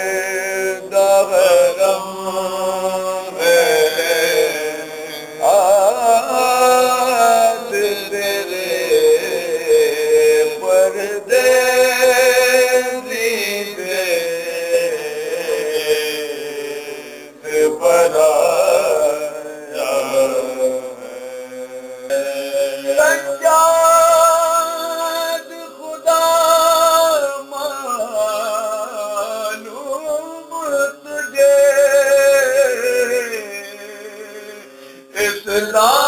Hey. No.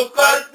meu corpo.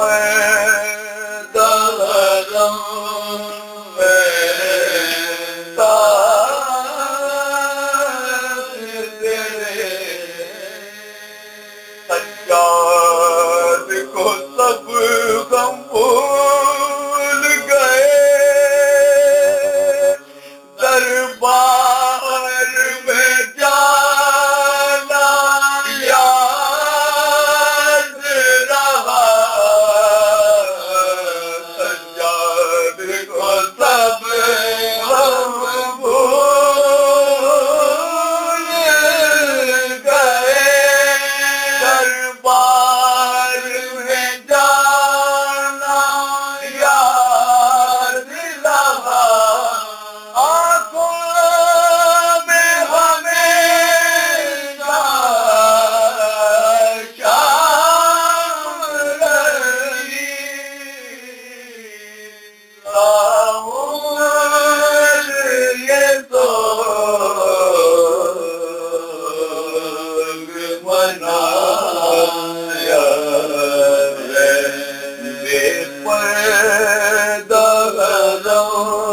पर Lord.